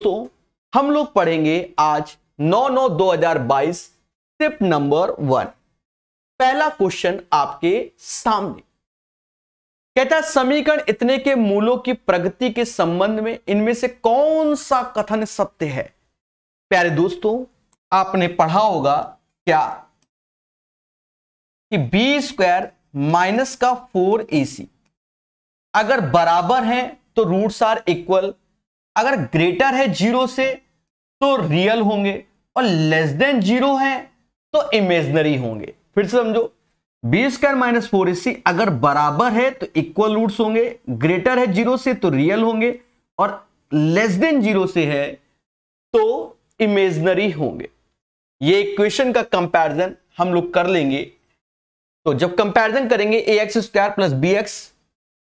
तो हम लोग पढ़ेंगे आज नौ नौ दो हज़ार बाईस टिप नंबर वन पहला क्वेश्चन आपके सामने। कहता है, समीकरण इतने के मूलों की प्रगति के संबंध में इनमें से कौन सा कथन सत्य है? प्यारे दोस्तों, आपने पढ़ा होगा क्या? कि बी स्क्वायर माइनस का फोर ए सी अगर बराबर है तो रूट्स आर इक्वल अगर ग्रेटर है ज़ीरो से तो रियल होंगे, और लेस देन ज़ीरो है तो इमेजनरी होंगे। फिर से समझो B square minus four C अगर बराबर है तो इक्वल रूट्स होंगे ग्रेटर है ज़ीरो से तो रियल होंगे, और लेस देन ज़ीरो से है तो इमेजनरी होंगे। ये इक्वेशन का कंपैरिजन हम लोग कर लेंगे। तो जब कंपैरिजन करेंगे A X square plus B X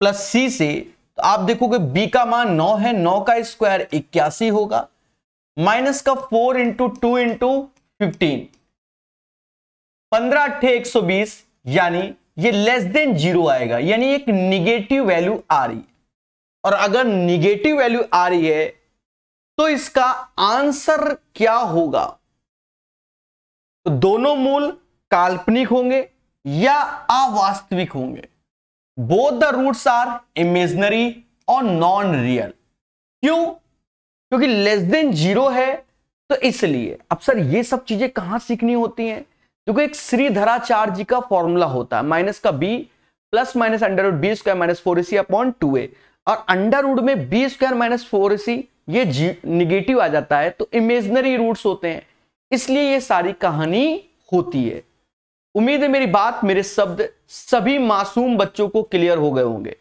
plus C से तो आप देखोगे बी का मान नौ है, नौ का स्क्वायर इक्यासी होगा माइनस का four into two into fifteen पंद्रह अट्ठे एक सौ बीस, यानी ये लेस देन ज़ीरो आएगा, यानी एक निगेटिव वैल्यू आ रही है। और अगर निगेटिव वैल्यू आ रही है तो इसका आंसर क्या होगा? तो दोनों मूल काल्पनिक होंगे या अवास्तविक होंगे। Both the roots are imaginary और नॉन रियल क्यों? क्योंकि लेस देन ज़ीरो है तो इसलिए। अब सर, ये सब चीज़ें कहाँ सीखनी होती हैं? क्योंकि एक श्रीधराचार्य जी का फॉर्मूला होता है। माइनस का B plus minus under root B square minus four C upon two A और अंडर रूट में B square minus four C ये निगेटिव आ जाता है तो इमेजनरी रूट्स होते हैं। इसलिए ये सारी कहानी होती है। उम्मीद है मेरी बात मेरे शब्द सभी मासूम बच्चों को क्लियर हो गए होंगे।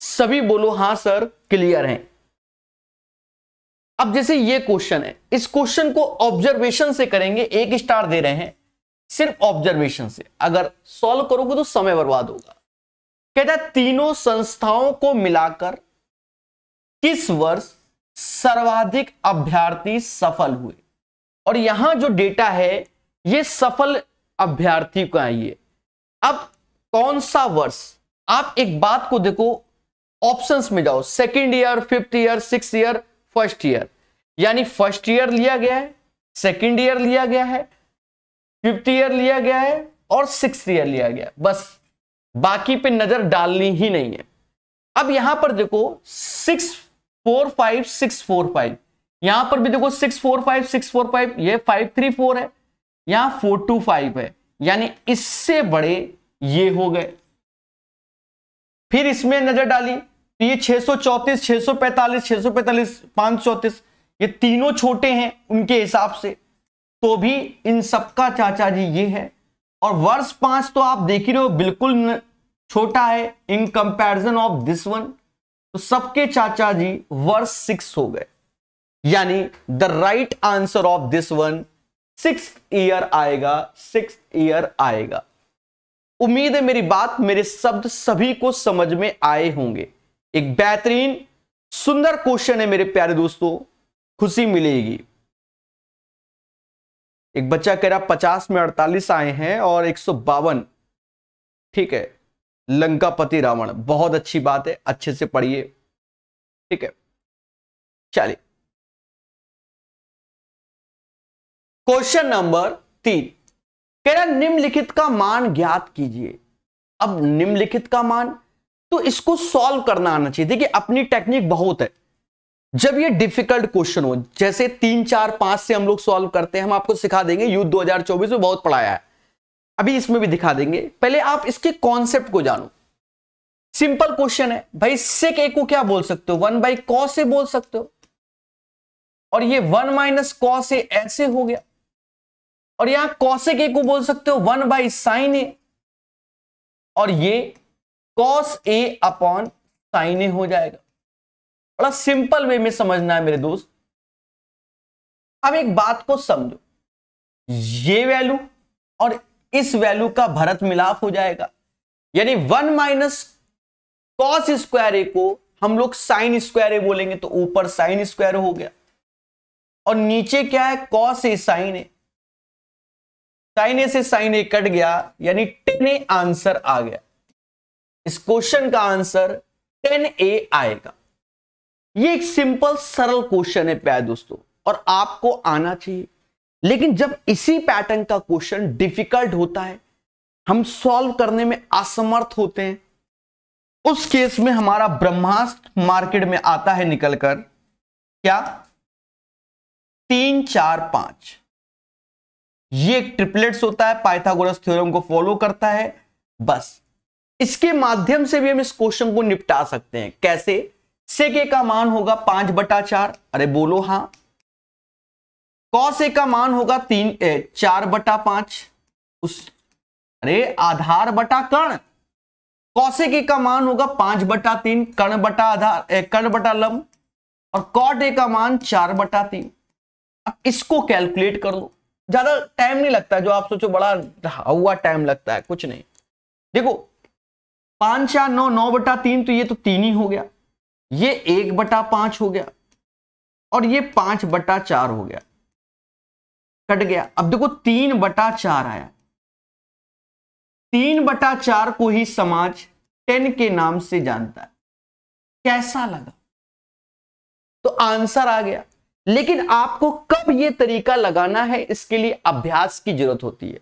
सभी बोलो, हाँ, सर, क्लियर हैं। अब जैसे ये क्वेश्चन है, इस क्वेश्चन को ऑब्जर्वेशन से करेंगे, एक स्टार दे रहे हैं, सिर्फ़ ऑब्जर्वेशन से। अगर सॉल्व करोगे तो समय बर्बाद होगा। कहता है, तीनों संस्थाओं को मिलाकर किस वर्ष सर्वाधिक अभ्यर्थी सफल हुए? और यहाँ जो डेटा है, ये सफल अभ्यर्थी को आइए अब कौन सा वर्ष? आप एक बात को देखो ऑप्शंस में जाओ। Second year fifth year six year first year यानी फ़र्स्ट ईयर लिया गया है सेकेंड ईयर लिया गया है फिफ्थ ईयर लिया गया है और सिक्स ईयर लिया गया बस, बाकी पे नज़र डालनी ही नहीं है। अब यहाँ पर देखो six four five six four five यहाँ पर भी देखो six four five six four five ये फाइव थ्री फोर है। यहाँ फोर टू फाइव है यानी इससे बड़े ये हो गए। फिर इसमें नज़र डाली तो ये 634, 645, 645, 534 ये तीनों छोटे हैं उनके हिसाब से। तो भी इन सबका चाचा जी ये है। और वर्ष पाँच तो आप देख ही रहे हो बिल्कुल छोटा है in comparison of this one तो सबके चाचा जी वर्ष सिक्स हो गए। यानी the right answer of this one six year आएगा सिक्स ईयर आएगा। उम्मीद है मेरी बात मेरे शब्द सभी को समझ में आए होंगे। एक बेहतरीन, सुंदर क्वेश्चन है मेरे प्यारे दोस्तों, खुशी मिलेगी। एक बच्चा कह रहा, पचास में अड़तालीस आए हैं और एक सौ बावन। ठीक है, लंकापति रावण, बहुत अच्छी बात है, अच्छे से पढ़िए। ठीक है, चलिए। क्वेश्चन नंबर तीन। कह रहा निम्नलिखित का मान ज्ञात कीजिए। अब निम्नलिखित का मान तो इसको सॉल्व करना आना चाहिए। देखिए, अपनी टेक्निक बहुत है। जब ये डिफ़िकल्ट क्वेश्चन हो, जैसे तीन, चार, पाँच से हम लोग सॉल्व करते हैं, हम आपको सिखा देंगे यूथ 2024 में बहुत पढ़ाया है। अभी इसमें भी दिखा देंगे। पहले आप इसके कॉन्सेप्ट को जानो। सिंपल क्वेश्चन है। भाई सेक ए को क्या बोल सकते हो? वन बाई कॉ से बोल सकते हो? और ये वन माइनस कॉ से ऐसे हो गया। और यहाँ कौशिक ए को बोल सकते हो वन बाई साइन ए और ये cos A upon sine A हो जाएगा। बड़ा सिंपल वे में समझना है मेरे दोस्त। अब एक बात को समझो। ये वैल्यू और इस वैल्यू का भरत मिलाप हो जाएगा। यानी one minus cos square A को हम लोग साइन स्क्वायर ए बोलेंगे तो ऊपर साइन स्क्वायर हो गया। और नीचे क्या है? Cos A sine A sine A से साइन ए कट गया, यानी टेन ए आंसर आ गया। इस क्वेश्चन का आंसर टेन ए आएगा। ये एक सिंपल, सरल क्वेश्चन है प्यार दोस्तों, और आपको आना चाहिए। लेकिन जब इसी पैटर्न का क्वेश्चन डिफ़िकल्ट होता है, हम सॉल्व करने में असमर्थ होते हैं। उस केस में हमारा ब्रह्मास्त्र मार्केट में आता है निकलकर, क्या? तीन, चार, पाँच। ये एक ट्रिपलेट्स होता है पाइथागोरस थ्योरम को फॉलो करता है बस। इसके माध्यम से भी हम इस क्वेश्चन को निपटा सकते हैं। कैसे? सेके का मान होगा पाँच बटा चार। अरे बोलो हाँ। कौस का मान होगा तीन ए, चार बटा पाँच। उस अरे आधार बटा कर्ण कौशिक का मान होगा पाँच बटा तीन कर्ण बटा आधार कर्ण बटा लम और कॉट का मान चार बटा तीन। अब इसको कैलकुलेट कर लो। ज़्यादा टाइम नहीं लगता, जो आप सोचो बड़ा हुआ टाइम लगता है, कुछ नहीं। देखो, पाँच चार नौ नौ बटा तीन तो ये तो तीन ही हो गया। ये एक बटा पाँच हो गया, और ये पाँच बटा चार हो गया। कट गया। अब देखो, तीन बटा चार आया। तीन बटा चार को ही समाज टेन के नाम से जानता है। कैसा लगा? तो आंसर आ गया। लेकिन आपको कब यह तरीका लगाना है, इसके लिए अभ्यास की ज़रूरत होती है।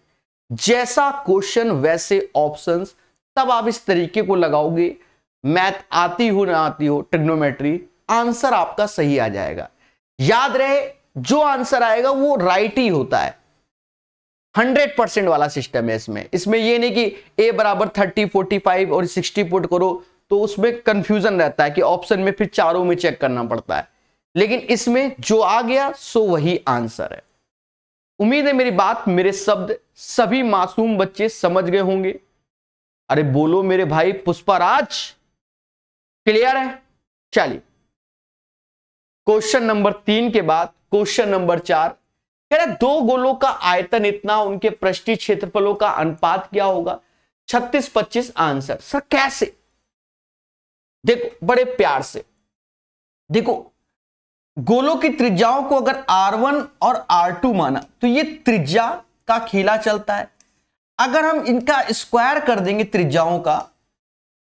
जैसा क्वेश्चन वैसे ऑप्शंस तब आप इस तरीके को लगाओगे। मैथ आती हो, ना आती हो ट्रिग्नोमेट्री आंसर आपका सही आ जाएगा। याद रहे, जो आंसर आएगा, वो राइट ही होता है। हंड्रेड परसेंट वाला सिस्टम है इसमें। इसमें ये नहीं कि ए बराबर थर्टी फोर्टी फाइव और सिक्सटी पुट करो तो उसमें कंफ्यूजन रहता है कि ऑप्शन में फिर चारों में चेक करना पड़ता है। लेकिन इसमें जो आ गया, सो वही आंसर है। उम्मीद है मेरी बात मेरे शब्द सभी मासूम बच्चे समझ गए होंगे। अरे बोलो मेरे भाई पुष्पाराज क्लियर है? चलिए। क्वेश्चन नंबर तीन के बाद, क्वेश्चन नंबर चार। कह रहे, दो गोलों का आयतन इतना, उनके पृष्ठीय क्षेत्रफलों का अनुपात क्या होगा? छत्तीस, पच्चीस, आंसर। सर, कैसे? देखो, बड़े प्यार से। देखो गोलों की त्रिज्याओं को अगर R1 और R2 माना तो ये त्रिज्या का खेला चलता है। अगर हम इनका स्क्वायर कर देंगे त्रिज्याओं का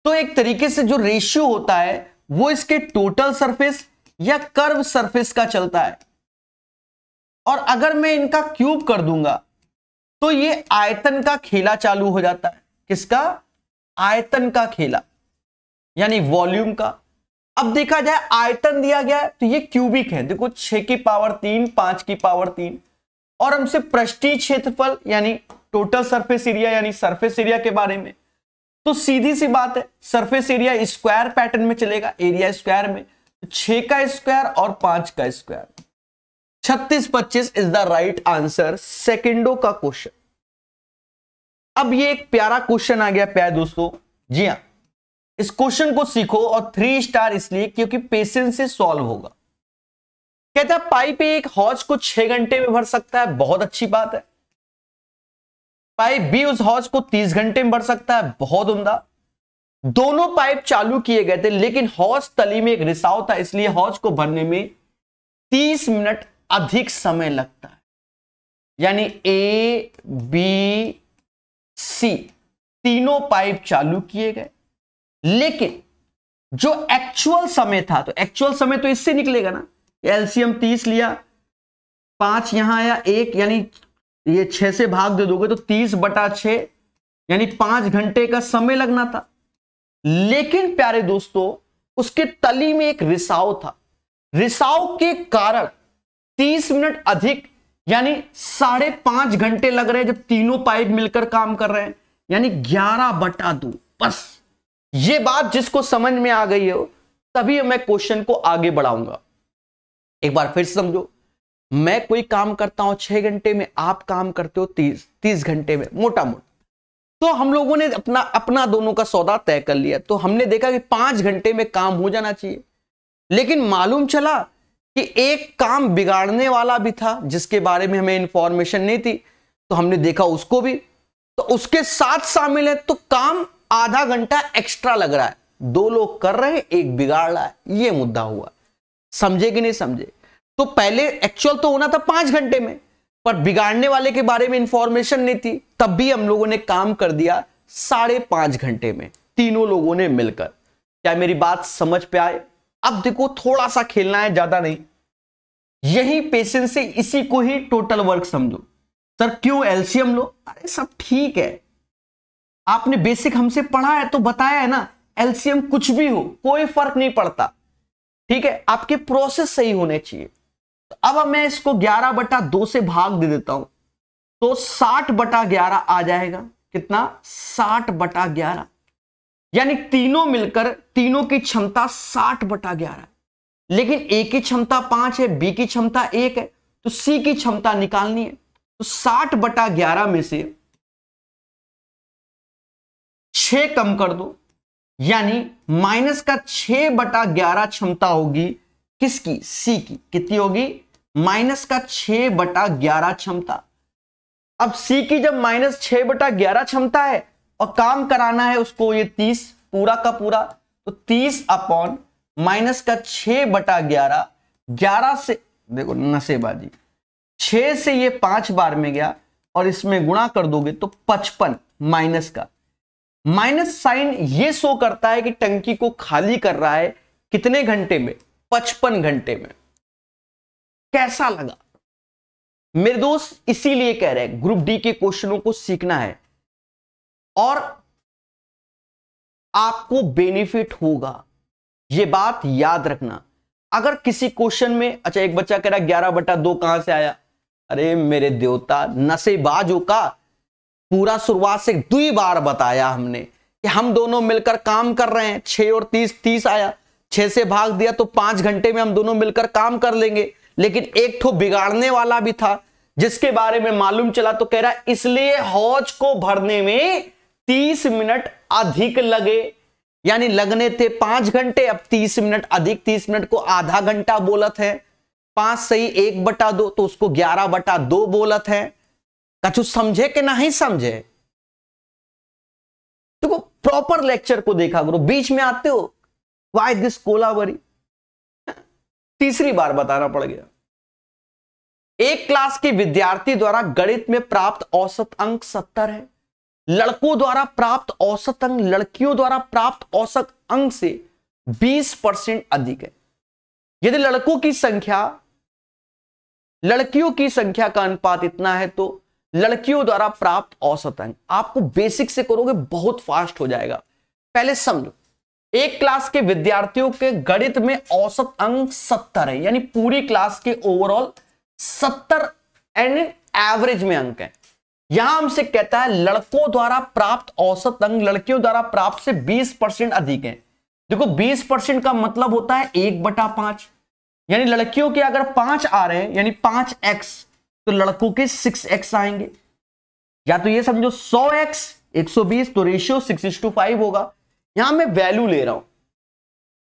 तो एक तरीके से जो रेशियो होता है, वो इसके टोटल सरफेस या कर्व सरफेस का चलता है। और अगर मैं इनका क्यूब कर दूँगा तो ये आयतन का खेला चालू हो जाता है। किसका? आयतन का खेला, यानी वॉल्यूम का। अब देखा जाए, आयतन दिया गया है तो ये क्यूबिक है। देखो, छह की पावर तीन, पाँच की पावर तीन। और हमसे पृष्ठीय क्षेत्रफल, यानी टोटल सरफेस एरिया यानी सरफेस एरिया के बारे में। तो सीधी सी बात है सरफेस एरिया स्क्वायर पैटर्न में चलेगा एरिया स्क्वायर में। तो छह का स्क्वायर और पाँच का स्क्वायर छत्तीस, पच्चीस इज़ द राइट आंसर सेकेंडो का क्वेश्चन अब ये एक प्यारा क्वेश्चन आ गया, प्यार दोस्तों। जी हाँ। इस क्वेश्चन को सीखो और थ्री स्टार इसलिए क्योंकि पेशेंस से सॉल्व होगा। कहता है पाइप एक हॉज को छह घंटे में भर सकता है, बहुत अच्छी बात है। पाइप बी उस हॉज को तीस घंटे में भर सकता है, बहुत उमदा। दोनों पाइप चालू किए गए थे, लेकिन हॉज तली में एक रिसाव था, इसलिए हॉज को भरने में तीस मिनट अधिक समय लगता है। यानी ए बी सी तीनों पाइप चालू किए गए। लेकिन जो एक्चुअल समय था तो एक्चुअल समय तो इससे निकलेगा ना। एलसीएम तीस लिया, पाँच यहाँ आया, एक, यानी ये छह से भाग दे दोगे तो तीस बटा छ यानी पाँच घंटे का समय लगना था। लेकिन प्यारे दोस्तों, उसके तली में एक रिसाव था। रिसाव के कारण तीस मिनट अधिक, यानी साढ़े पाँच घंटे लग रहे हैं जब तीनों पाइप मिलकर काम कर रहे हैं, यानी ग्यारह बटा दो, बस। ये बात जिसको समझ में आ गई हो, तभी मैं क्वेश्चन को आगे बढ़ाऊँगा। एक बार फिर समझो, मैं कोई काम करता हूँ छह घंटे में, आप काम करते हो तीस तीस घंटे में मोटा मोटा तो हम लोगों ने अपना अपना दोनों का सौदा तय कर लिया। तो हमने देखा कि पाँच घंटे में काम हो जाना चाहिए। लेकिन मालूम चला कि एक काम बिगाड़ने वाला भी था, जिसके बारे में हमें इंफॉर्मेशन नहीं थी। तो हमने देखा उसको भी। तो उसके साथ शामिल है तो काम आधा घंटा एक्स्ट्रा लग रहा है। दो लोग कर रहे हैं, एक बिगाड़ रहा है। ये मुद्दा हुआ। समझे कि नहीं समझे? तो पहले एक्चुअल तो होना था पाँच घंटे में, पर बिगाड़ने वाले के बारे में इंफॉर्मेशन नहीं थी। तब भी हम लोगों ने काम कर दिया साढ़े पाँच घंटे में, तीनों लोगों ने मिलकर। क्या मेरी बात समझ पे आए? अब देखो थोड़ा सा खेलना है, ज़्यादा नहीं। यही पेशेंस से इसी को ही टोटल वर्क समझो। सर, क्यों एलसीएम लो? अरे, सब ठीक है। आपने बेसिक हमसे पढ़ा है तो बताया है ना, एलसीएम कुछ भी हो, कोई फ़र्क नहीं पड़ता। ठीक है? आपके प्रोसेस सही होने चाहिए। तो अब मैं इसको 11 बटा दो से भाग दे देता हूँ। तो 60 बटा ग्यारह आ जाएगा। कितना? 60 बटा ग्यारह। यानी तीनों मिलकर, तीनों की क्षमता 60 बटा ग्यारह। लेकिन ए की क्षमता पाँच है, बी की क्षमता एक है तो सी की क्षमता निकालनी है। तो 60 बटा ग्यारह में से छ कम कर दो। यानी माइनस का छ बटा ग्यारह क्षमता होगी किसकी? सी की। कितनी होगी? माइनस का छ बटा ग्यारह क्षमता। अब सी की जब माइनस छ बटा ग्यारह क्षमता है और काम कराना है उसको ये तीस, पूरा का पूरा तो तीस अपॉन माइनस का छ बटा ग्यारह ग्यारह से, देखो नशेबाजी छ से ये पाँच बार में गया और इसमें गुणा कर दोगे तो पचपन माइनस का। माइनस साइन ये शो करता है कि टंकी को खाली कर रहा है कितने घंटे में? पचपन घंटे में। कैसा लगा? मेरे दोस्त इसीलिए कह रहे हैं ग्रुप डी के क्वेश्चनों को सीखना है। और आपको बेनिफिट होगा। यह बात याद रखना। अगर किसी क्वेश्चन में अच्छा एक बच्चा कह रहा ग्यारह बटा दो कहाँ से आया? अरे, मेरे देवता, नशेबाजों का पूरा शुरुआत से दुई बार बताया हमने कि हम दोनों मिलकर काम कर रहे हैं। छह और तीस तीस आया। छह से भाग दिया तो पाँच घंटे में हम दोनों मिलकर काम कर लेंगे। लेकिन एक ठो बिगाड़ने वाला भी था, जिसके बारे में मालूम चला तो कह रहा, इसलिए हौज को भरने में तीस मिनट अधिक लगे। यानी लगने थे पाँच घंटे, अब तीस मिनट अधिक, तीस मिनट को आधा घंटा बोलत है। पाँच सही एक बटा दो तो उसको ग्यारह बटा दो बोलत है। कछु समझे कि नहीं समझे। देखो तो प्रॉपर लेक्चर को देखा करो, बीच में आते हो वाई दिस कोलावरी? तीसरी बार बताना पड़ गया। एक क्लास के विद्यार्थी द्वारा गणित में प्राप्त औसत अंक सत्तर है। लड़कों द्वारा प्राप्त औसत अंक, लड़कियों द्वारा प्राप्त औसत अंक से 20 परसेंट अधिक है। यदि लड़कों की संख्या, लड़कियों की संख्या का अनुपात इतना है तो लड़कियों द्वारा प्राप्त औसत अंक आपको बेसिक से करोगे, बहुत फास्ट हो जाएगा। पहले समझो, एक क्लास के विद्यार्थियों के गणित में औसत अंक सत्तर है, यानी पूरी क्लास के ओवरऑल सत्तर एंड एवरेज में अंक है। यहाँ हमसे कहता है, लड़कों द्वारा प्राप्त औसत अंक लड़कियों द्वारा प्राप्त से 20 परसेंट अधिक है। देखो 20 परसेंट का मतलब होता है एक बटा पाँच। यानी लड़कियों के अगर पाँच आ रहे हैं, यानी पाँच एक्स तो लड़कों के सिक्स एक्स आएँगे। या तो ये समझो सौ एक्स एक सौ बीस तो ratio six is to five होगा। यहाँ मैं वैल्यू ले रहा हूँ।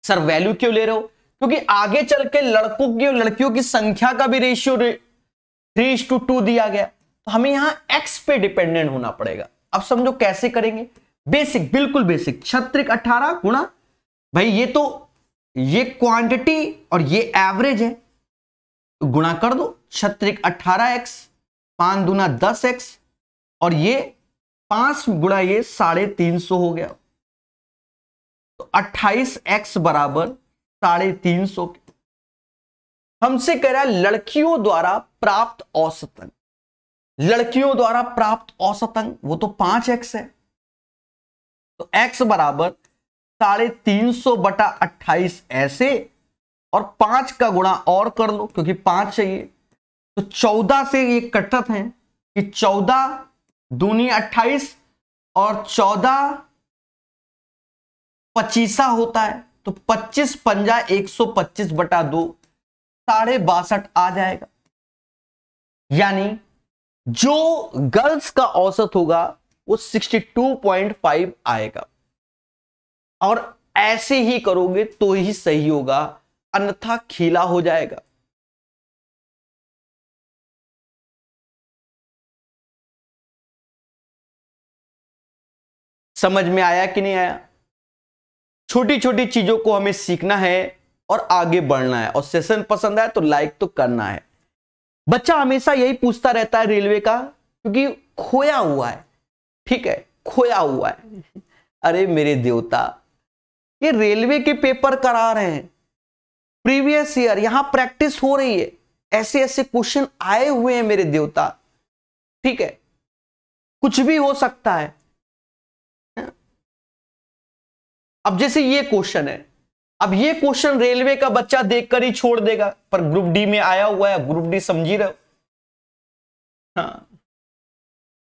सर वैल्यू क्यों ले रहे हो? क्योंकि आगे चल के लड़कों की और लड़कियों की संख्या का भी ratio three is to two दिया गया। तो हमें यहाँ एक्स पे डिपेंडेंट होना पड़ेगा। अब समझो कैसे करेंगे? बेसिक बिल्कुल बेसिक छत्रिक अठारह गुणा भाई ये तो ये क्वांटिटी और ये एवरेज है। गुणा कर दो छत्रिक अठारह एक्स पाँच दुना दस एक्स और ये पाँच गुणा ये साढ़े तीन सौ हो गया। तो अट्ठाईस एक्स बराबर साढ़े तीन सौ हमसे कह रहा है लड़कियों द्वारा प्राप्त औसतन। लड़कियों द्वारा प्राप्त औसतन, वो तो पाँच एक्स है। तो एक्स बराबर साढ़े तीन सौ बटा अट्ठाईस ऐसे और पाँच का गुणा और कर लो, क्योंकि पाँच चाहिए। तो चौदह से ये कटत है कि चौदह दूनी अट्ठाईस और चौदह पच्चीसा होता है तो पच्चीस पंजा एक सौ पच्चीस बटा दो साढ़े बासठ आ जाएगा। यानी जो गर्ल्स का औसत होगा, वो 62.5 आएगा। और ऐसे ही करोगे तो ही सही होगा अन्यथा खीला हो जाएगा। समझ में आया कि नहीं आया? छोटी छोटी चीज़ों को हमें सीखना है और आगे बढ़ना है। और सेशन पसंद आए तो लाइक तो करना है। बच्चा हमेशा यही पूछता रहता है रेलवे का, क्योंकि खोया हुआ है। ठीक है, खोया हुआ है। अरे मेरे देवता, ये रेलवे के पेपर करा रहे हैं। प्रीवियस ईयर, यहाँ प्रैक्टिस हो रही है। ऐसे ऐसे क्वेश्चन आए हुए हैं मेरे देवता। ठीक है? कुछ भी हो सकता है। अब जैसे ये क्वेश्चन है। अब ये क्वेश्चन रेलवे का बच्चा देखकर ही छोड़ देगा, पर ग्रुप डी में आया हुआ है, ग्रुप डी समझी रहे। हाँ।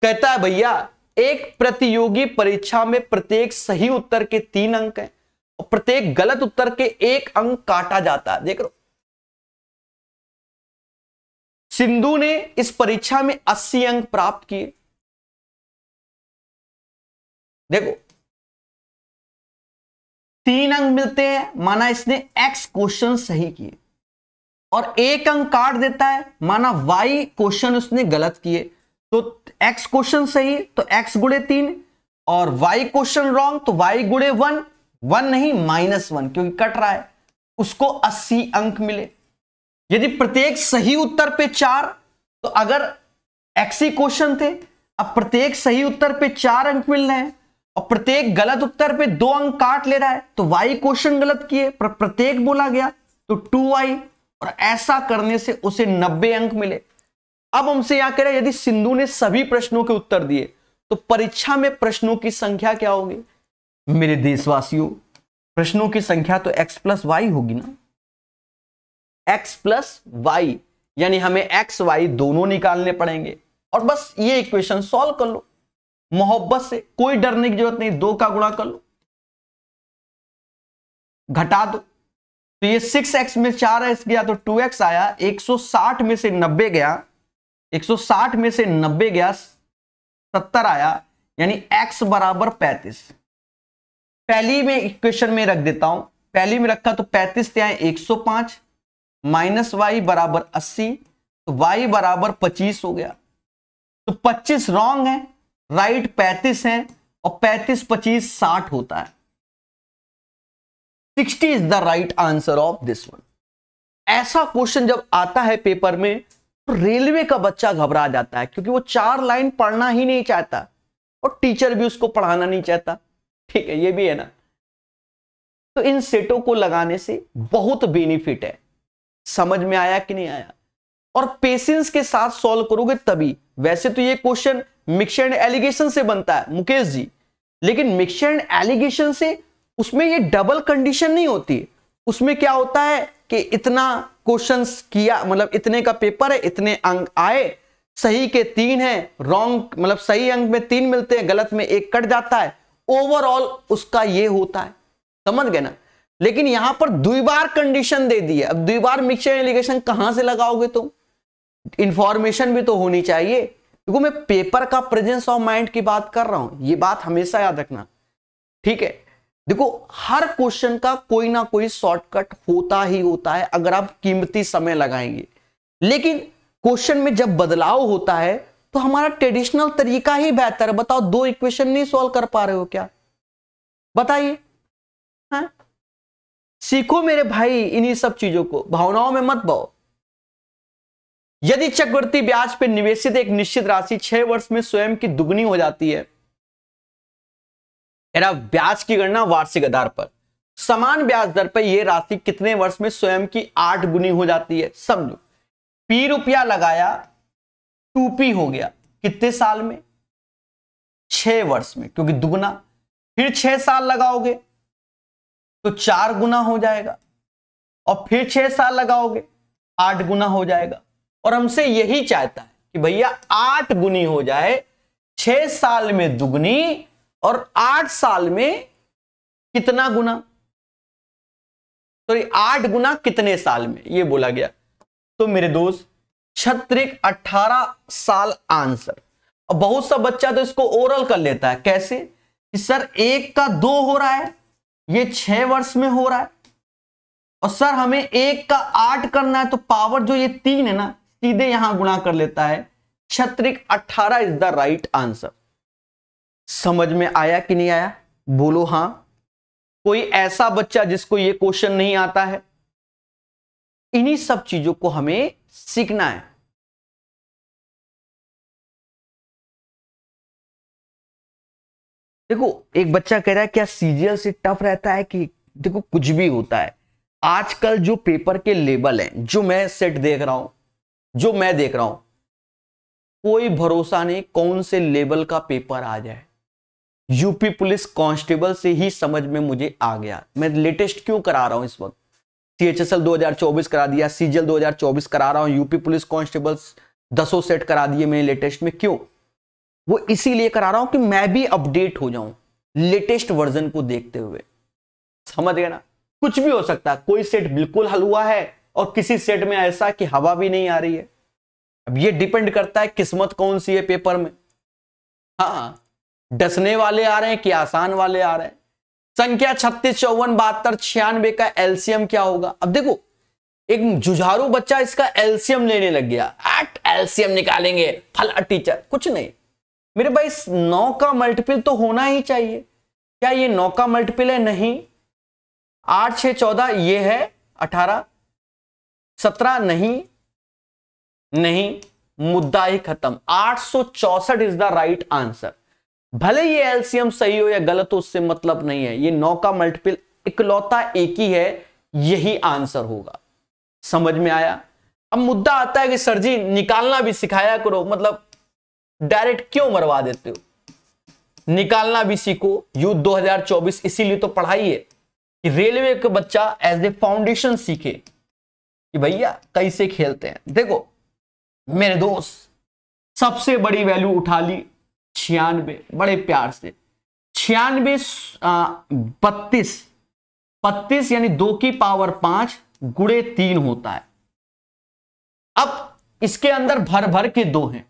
कहता है, भैया, एक प्रतियोगी परीक्षा में प्रत्येक सही उत्तर के तीन अंक हैं। और प्रत्येक गलत उत्तर के एक अंक काटा जाता है। देख लो सिंधु ने इस परीक्षा में 80 अंक प्राप्त किए। देखो, तीन अंक मिलते हैं, माना इसने एक्स क्वेश्चन सही किए। और एक अंक काट देता है, माना वाई क्वेश्चन उसने गलत किए। तो एक्स क्वेश्चन सही तो एक्स गुड़े तीन, और वाई क्वेश्चन रॉन्ग तो वाई गुड़े वन वन नहीं, माइनस वन, क्योंकि कट रहा है। उसको अस्सी अंक मिले। यदि प्रत्येक सही उत्तर पे चार तो अगर एक्सी क्वेश्चन थे, अब प्रत्येक सही उत्तर पे चार अंक मिल रहे हैं, और प्रत्येक गलत उत्तर पे दो अंक काट ले रहा है तो वाई क्वेश्चन गलत किए, पर प्रत्येक बोला गया तो टू वाई और ऐसा करने से उसे नब्बे अंक मिले। अब हमसे यहाँ कह रहे यदि सिंधु ने सभी प्रश्नों के उत्तर दिए तो परीक्षा में प्रश्नों की संख्या क्या होगी? मेरे देशवासियों, प्रश्नों की संख्या तो एक्स प्लस वाई होगी ना? एक्स प्लस वाई यानी हमें एक्स वाई दोनों निकालने पड़ेंगे। और बस ये इक्वेशन सॉल्व कर लो। मोहब्बत से कोई डरने की ज़रूरत नहीं, दो का गुणा कर लो। घटा दो। तो ये सिक्स एक्स में चार एक्स गया तो टू एक्स आया 160 में से 90 गया 160 में से 90 गया 70 आया, यानी x बराबर 35 पहली में इक्वेशन में रख देता हूँ। पहली में रखा तो 35 ते आए 105 माइनस वाई बराबर 80 तो y बराबर 25 हो गया। तो 25 रॉन्ग है राइट 35 है, और 35 25 60 होता है। 60 is the right answer of this one ऐसा क्वेश्चन जब आता है पेपर में तो रेलवे का बच्चा घबरा जाता है, क्योंकि वो चार लाइन पढ़ना ही नहीं चाहता, और टीचर भी उसको पढ़ाना नहीं चाहता। ठीक है, ये भी है ना। तो इन सेटों को लगाने से बहुत बेनिफिट है। समझ में आया कि नहीं आया? और पेशेंस के साथ सॉल्व करोगे तभी। वैसे तो ये क्वेश्चन मिक्सर एंड एलिगेशन से बनता है, मुकेश जी। लेकिन मिक्सर एंड एलिगेशन से उसमें ये डबल कंडीशन नहीं होती। उसमें क्या होता है कि इतना क्वेश्चंस किया मतलब इतने का पेपर है, इतने अंक आए, सही के तीन है रॉन्ग मतलब सही अंक में तीन मिलते हैं, गलत में एक कट जाता है। ओवरऑल उसका ये होता है। समझ गए ना? लेकिन यहाँ पर दुई बार कंडीशन दे दी है। अब दुई बार मिक्सर एलिगेशन कहाँ से लगाओगे तुम? इंफॉर्मेशन भी तो होनी चाहिए। क्योंकि मैं पेपर का प्रेजेंस ऑफ़ माइंड की बात कर रहा हूँ। ये बात हमेशा याद रखना। ठीक है? देखो, हर क्वेश्चन का कोई ना कोई शॉर्टकट होता ही होता है, अगर आप कीमती समय लगाएँगे। लेकिन क्वेश्चन में जब बदलाव होता है तो हमारा ट्रेडिशनल तरीका ही बेहतर है। बताओ, दो इक्वेशन नहीं सॉल्व कर पा रहे हो क्या? बताइए। हाँ? सीखो मेरे भाई इन्हीं सब चीज़ों को। भावनाओं में मत बहो। यदि चक्रवर्ती ब्याज पर निवेशित एक निश्चित राशि छह वर्ष में स्वयं की दुगनी हो जाती है मेरा ब्याज की गणना वार्षिक आधार पर, समान ब्याज दर पर यह राशि कितने वर्ष में स्वयं की आठ गुनी हो जाती है, समझो। पी रुपया लगाया टू पी हो गया। कितने साल में? छह वर्ष में, क्योंकि दुगना। फिर छह साल लगाओगे तो चार गुना हो जाएगा। और फिर छह साल लगाओगे, आठ गुना हो जाएगा। और हमसे यही चाहता है कि भैया आठ गुनी हो जाए, छह साल में दुगनी और आठ साल में कितना गुना? सॉरी, आठ गुना कितने साल में? ये बोला गया। तो मेरे दोस्त छत्रिक अठारह साल आंसर। और बहुत सा बच्चा तो इसको ओरल कर लेता है। कैसे? कि सर, एक का दो हो रहा है, ये छह वर्ष में हो रहा है। और सर, हमें एक का आठ करना है तो पावर जो ये तीन है ना, सीधे यहाँ गुणा कर लेता है। छत्रिक अठारह इज़ द राइट आंसर समझ में आया कि नहीं आया? बोलो हाँ। कोई ऐसा बच्चा जिसको ये क्वेश्चन नहीं आता है। इन्हीं सब चीज़ों को हमें सीखना है। देखो, एक बच्चा कह रहा है क्या सीजीएल से टफ रहता है कि देखो, कुछ भी होता है। आजकल जो पेपर के लेबल हैं, जो मैं सेट देख रहा हूँ, जो मैं देख रहा हूँ, कोई भरोसा नहीं कौन से लेवल का पेपर आ जाए। यूपी पुलिस कांस्टेबल से ही समझ में मुझे आ गया। मैं लेटेस्ट क्यों करा रहा हूँ इस वक्त? सीएचएसएल 2024 करा दिया सीजल 2024 करा रहा हूँ, यूपी पुलिस कांस्टेबल्स दसों सेट करा दिए मैंने लेटेस्ट में। क्यों? वो इसीलिए करा रहा हूँ कि मैं भी अपडेट हो जाऊँ लेटेस्ट वर्जन को देखते हुए। समझ गए ना? कुछ भी हो सकता है कोई सेट बिल्कुल हल हुआ है और किसी सेट में ऐसा कि हवा भी नहीं आ रही है। अब ये डिपेंड करता है किस्मत कौन सी है पेपर में। हाँ डसने वाले आ रहे हैं कि आसान वाले आ रहे हैं? संख्या छत्तीस, चौवन, बहत्तर, छियानवे का एल्सियम क्या होगा? अब देखो, एक जुझारू बच्चा इसका एलसीएम लेने लग गया। एट एलसीएम निकालेंगे। फल टीचर कुछ नहीं। मेरे भाई नौ का मल्टीपल तो होना ही चाहिए। क्या ये नौ का मल्टीपल है? नहीं। आठ, छह, चौदह, ये है अठारह। सत्रह, नहीं। नहीं, मुद्दा ही खत्म। आठ सौ चौसठ इज़ द राइट आंसर भले ये एलसीएम सही हो या गलत हो, उससे मतलब नहीं है। ये नौ का मल्टीपल इकलौता एक ही है, यही आंसर होगा। समझ में आया? अब मुद्दा आता है कि सर जी, निकालना भी सिखाया करो मतलब डायरेक्ट क्यों मरवा देते हो? निकालना भी सीखो। युद्ध 2024 इसीलिए तो पढ़ाई है कि रेलवे का बच्चा एज ए फाउंडेशन सीखे कि भैया, कैसे खेलते हैं? देखो, मेरे दोस्त, सबसे बड़ी वैल्यू उठा ली। छियानवे बड़े प्यार से। छियानवे बत्तीस। बत्तीस यानी दो की पावर पाँच गुड़े तीन होता है। अब इसके अंदर भर भर के दो हैं।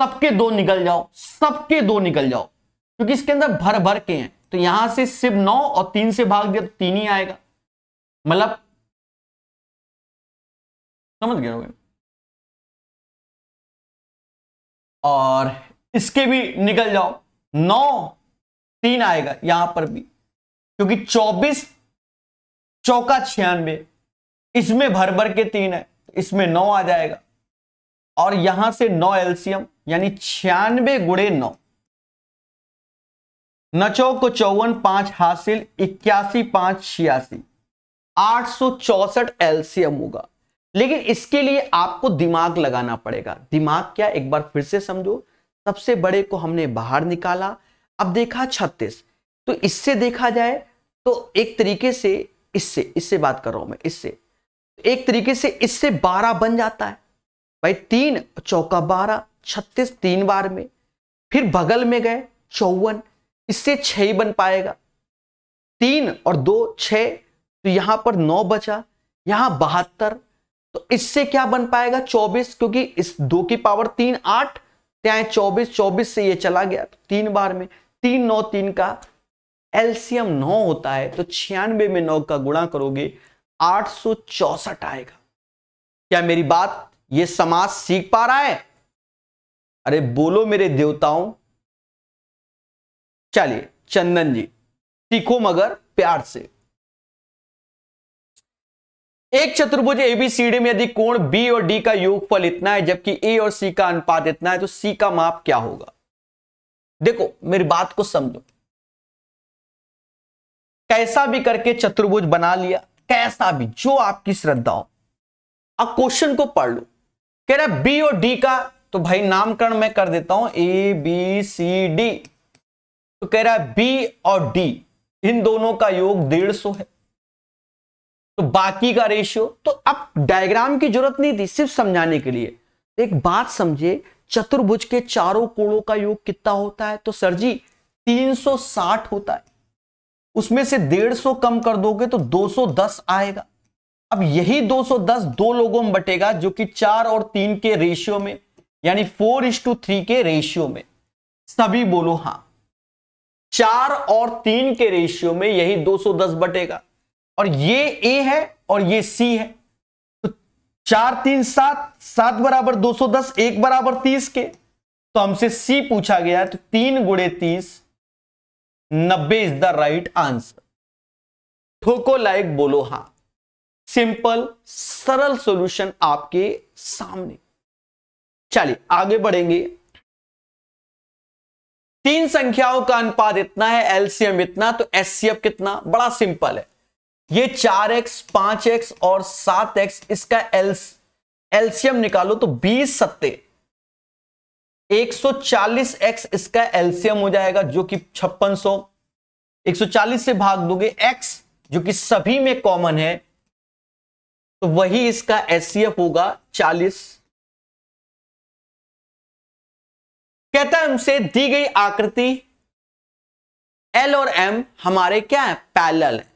सबके दो निकल जाओ, सबके दो निकल जाओ, क्योंकि इसके अंदर भर भर के हैं। तो यहाँ से सिर्फ़ नौ और तीन से भाग दिया तो तीन ही आएगा। मतलब समझ गए और इसके भी निकल जाओ। नौ, तीन आएगा यहाँ पर भी। क्योंकि चौबीस, चौका छियानवे, इसमें भर भर के तीन है, इसमें नौ आ जाएगा। और यहाँ से नौ एल्सियम यानी छियानवे गुड़े नौ। नचो को चौवन, पाँच हासिल, इक्यासी, पाँच छियासी। आठ सौ चौसठ एल्सियम होगा। लेकिन इसके लिए आपको दिमाग लगाना पड़ेगा। दिमाग क्या? एक बार फिर से समझो। सबसे बड़े को हमने बाहर निकाला। अब देखा छत्तीस। तो इससे देखा जाए तो एक तरीके से इससे इससे बात कर रहा हूँ मैं, इससे। एक तरीके से इससे बारह बन जाता है। भाई तीन, चौका बारह, छत्तीस तीन बार में। फिर बगल में गए, चौवन। इससे छह बन पाएगा। तीन और दो छ तो यहाँ पर नौ बचा। यहाँ बहत्तर। तो इससे क्या बन पाएगा? चौबीस, क्योंकि इस दो की पावर तीन, आठ। चौबीस चौबीस से ये चला गया। तो तीन बार में तीन नौ तीन का एलसीएम नौ होता है तो छियानवे में नौ का गुणा करोगे, आठ सौ चौसठ आएगा। क्या मेरी बात ये समाज सीख पा रहा है? अरे बोलो मेरे देवताओं। चलिए, चंदन जी, सीखो मगर प्यार से। एक चतुर्भुज एबीसीडी में यदि कोण बी और डी का योगफल इतना है, जबकि ए और सी का अनुपात इतना है तो सी का माप क्या होगा? देखो, मेरी बात को समझो। कैसा भी करके चतुर्भुज बना लिया, कैसा भी, जो आपकी श्रद्धा हो, अब क्वेश्चन को पढ़ लो। कह रहा बी और डी का तो भाई नामकरण मैं कर देता हूँ, ए, बी, सी, डी। तो कह रहा है बी और डी, इन दोनों का योग डेढ़ सौ है। तो बाकी का रेशियो तो अब डायग्राम की ज़रूरत नहीं थी, सिर्फ़ समझाने के लिए। एक बात समझे चतुर्भुज के चारों कोणों का योग कितना होता है? तो सर जी 360 होता है। उसमें से 150 कम कर दोगे तो 210 आएगा। अब यही 210 दो लोगों में बटेगा, जो कि चार और तीन के रेशियो में, यानी फोर इज़ टू थ्री के रेशियो में। सभी बोलो हाँ। चार और तीन के रेशियो में यही 210 बटेगा। और ये ए है और ये सी है। तो चार तीन सात सात बराबर 210 एक बराबर तीस के। तो हमसे सी पूछा गया है तो तीन गुड़े तीस, नब्बे इज़ द राइट आंसर ठोको लाइक बोलो, हाँ। सिंपल, सरल सॉल्यूशन आपके सामने। चलिए, आगे बढ़ेंगे। तीन संख्याओं का अनुपात इतना है, एलसीएम इतना तो एससीएफ कितना? बड़ा सिंपल है। ये चार एक्स पाँच एक्स और सात एक्स इसका एल्स, एल्सियम निकालो तो बीस सत्ते। 140 एक्स इसका एल्सियम हो जाएगा, जो कि छप्पन सौ। एक से भाग दोगे एक्स जो कि सभी में कॉमन है तो वही इसका एस होगा 40 कहता है हमसे दी गई आकृति एल और एम हमारे क्या है? पैरेलल है।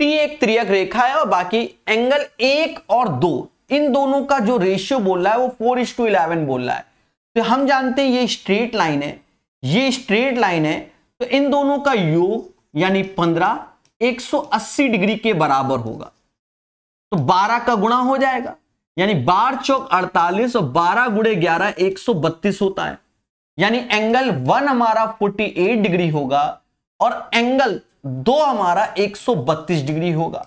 टी एक त्रियक रेखा है और बाकी एंगल एक और दो, इन दोनों का जो रेशियो बोल रहा है वो फोर इज़ टू इलेवन बोल रहा है। तो हम जानते हैं ये स्ट्रेट लाइन है, ये स्ट्रेट लाइन है तो इन दोनों का योग यानी पंद्रह 180 डिग्री के बराबर होगा। तो 12 का गुणा हो जाएगा, यानी बार चौक 48 और 12 गुड़े 11 132 होता है। यानी एंगल वन हमारा 48 डिग्री होगा और एंगल दो हमारा 132 डिग्री होगा।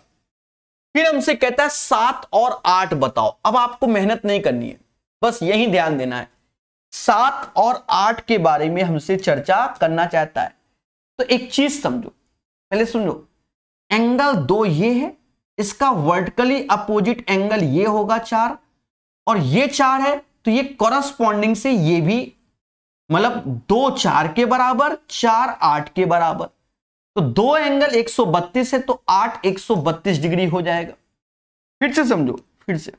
फिर हमसे कहता है सात और आठ बताओ। अब आपको मेहनत नहीं करनी है। बस यही ध्यान देना है। सात और आठ के बारे में हमसे चर्चा करना चाहता है। तो एक चीज़ समझो। पहले सुनो। एंगल दो ये है, इसका वर्टिकली अपोजिट एंगल ये होगा चार, और ये चार है तो ये कॉरस्पॉन्डिंग से ये भी मतलब दो चार के बराबर, चार आठ के बराबर। तो दो एंगल 132 है तो आठ 132 डिग्री हो जाएगा। फिर से समझो, फिर से।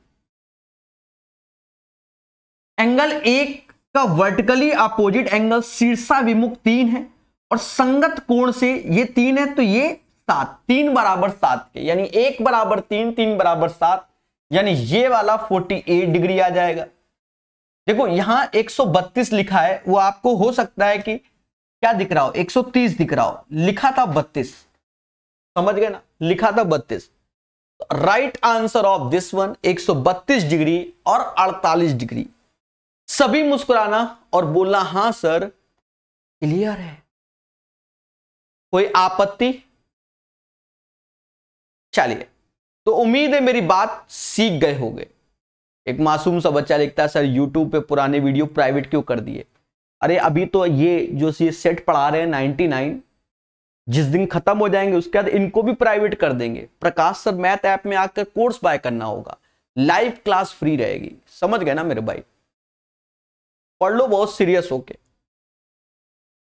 एंगल एक का वर्टिकली अपोजिट एंगल शीर्षा विमुख तीन है और संगत कोण से ये तीन है तो ये सात, तीन बराबर सात के, यानी एक बराबर तीन तीन बराबर सात, यानी ये वाला 48 डिग्री आ जाएगा। देखो, यहाँ 132 लिखा है, वो आपको हो सकता है कि क्या दिख रहा हो? 130 दिख रहा हो। लिखा था 32 समझ गए ना? लिखा था 32 right answer of this one 132 degree और 48 डिग्री। सभी मुस्कुराना और बोलना, हाँ सर क्लियर है। कोई आपत्ति? चलिए। तो उम्मीद है मेरी बात सीख गए होंगे। एक मासूम सा बच्चा लिखता है, सर यूट्यूब पे पुराने वीडियो प्राइवेट क्यों कर दिए? अरे अभी तो ये जो ये सेट पढ़ा रहे हैं नाइनटी नाइन, जिस दिन खत्म हो जाएँगे, उसके बाद इनको भी प्राइवेट कर देंगे। प्रकाश सर, मैथ ऐप में आकर कोर्स बाय करना होगा। लाइव क्लास फ्री रहेगी। समझ गए ना मेरे भाई? पढ़ लो, बहुत सीरियस होके।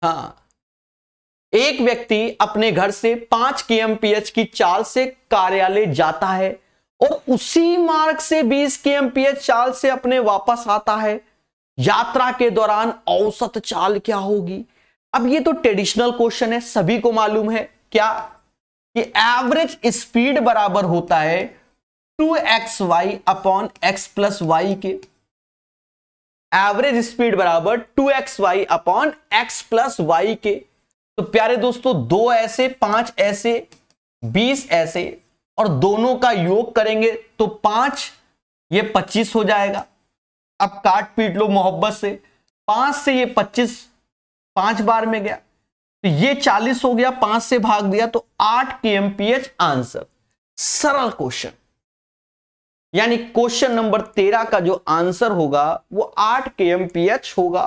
हाँ। एक व्यक्ति अपने घर से पाँच के एम पी एच की चाल से कार्यालय जाता है और उसी मार्ग से बीस के एम पी एच चाल से अपने वापस आता है। यात्रा के दौरान औसत चाल क्या होगी? अब ये तो ट्रेडिशनल क्वेश्चन है, सभी को मालूम है। क्या? कि एवरेज स्पीड बराबर होता है two x y upon x plus y के। एवरेज स्पीड बराबर two x y upon x plus y के। तो प्यारे दोस्तों, दो ऐसे, पाँच ऐसे, बीस ऐसे, और दोनों का योग करेंगे तो पाँच, ये पच्चीस हो जाएगा। अब काट पीट लो मोहब्बत से। पाँच से ये पच्चीस, पाँच बार में गया। तो ये चालीस हो गया, पाँच से भाग दिया तो आठ के एमपीएच आंसर। सरल क्वेश्चन। यानी क्वेश्चन नंबर तेरह का जो आंसर होगा, वो आठ के एमपीएच होगा।